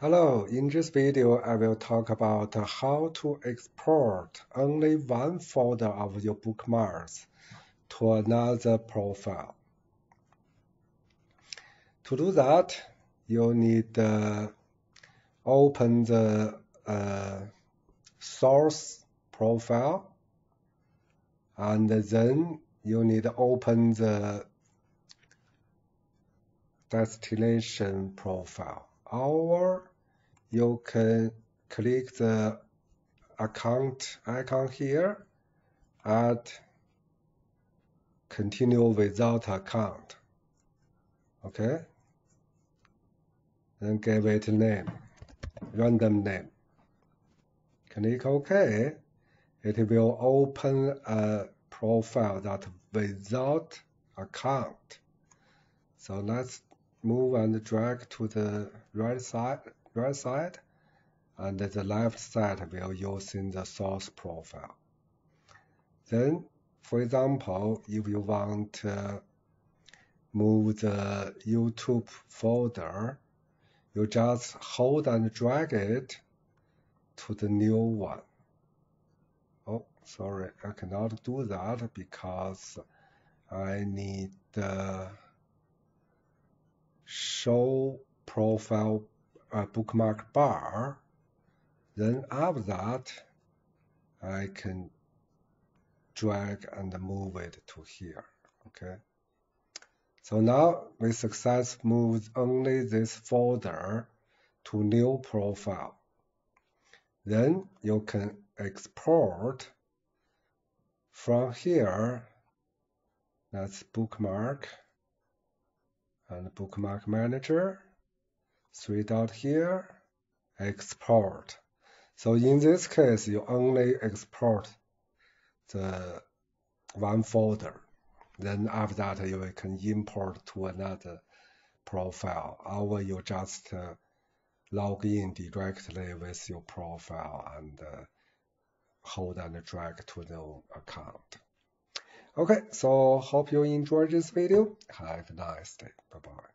Hello, in this video I will talk about how to export only one folder of your bookmarks to another profile. To do that, you need to open the uh, source profile and then you need to open the destination profile. Or you can click the account icon here add continue without account. Okay? Then give it a name. Random name. Click ok. It will open a profile that without account so let's move and drag to the right side right side and the left side will using the source profile. Then, for example, if you want to move the YouTube folder, you just hold and drag it to the new one. Oh, sorry, I cannot do that because I need the show profile a bookmark bar. Then after that, I can drag and move it to here. Okay. So now we success moved only this folder to new profile. Then you can export from here. That's bookmark and bookmark manager three dot here, export. So in this case, you only export the one folder. Then after that, you can import to another profile, or you just uh, log in directly with your profile and uh, hold and drag to the account. Okay, so hope you enjoyed this video. Have a nice day. Bye bye.